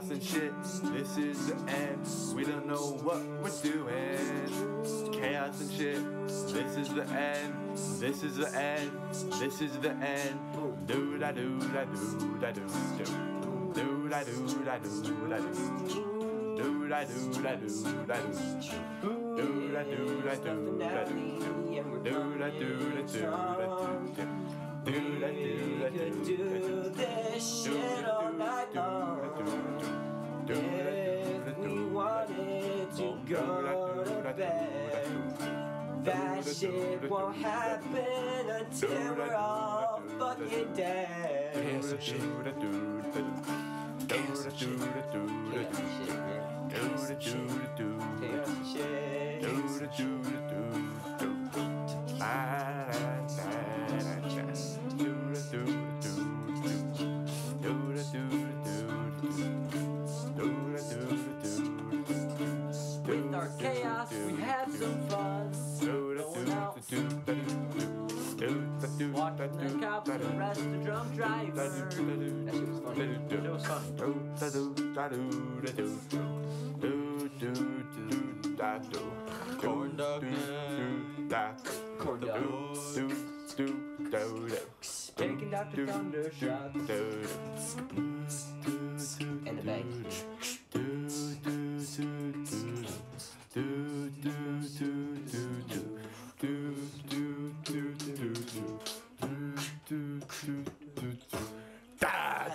chaos and shit. This is the end. We don't know what we're doing. Chaos and shit. This is the end. This is the end. This is the end. Do da do da do da do do. Do da do da do da do. Do da do da do da do. Do da do da do da do. Do da do da do da do. Do da do da do da do. To go to bed, that shit won't happen until we're all fucking dead. And shit. Do da do da do. Do The cops arrest the drunk driver. That shit was funny. That was fun. Corn dog. Corn dog. Taking Dr. Thunder shots.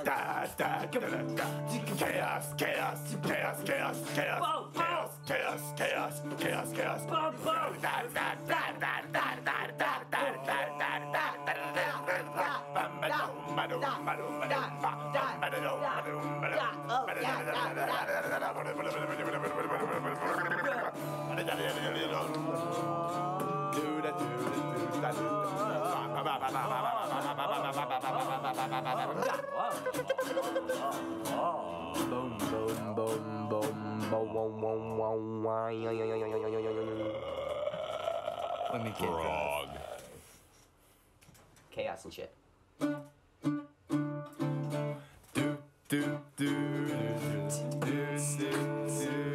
Da, da, da, da, da, da. Chaos, chaos, chaos, chaos, chaos, chaos, chaos, chaos, chaos, chaos. Da, let me get Frog. Chaos and shit. Do, do, do, do, do, do, do,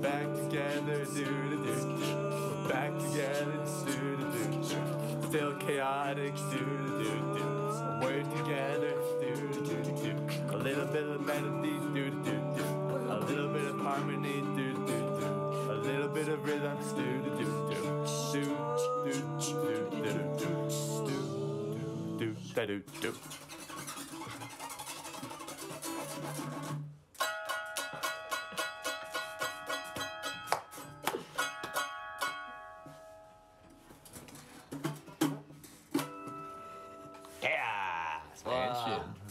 Back together, do, do, do. Back together, do, do, do. Still chaotic, do, do, do. Work together. A little bit of melody. A little bit of harmony. A little bit of rhythm, do do. shit.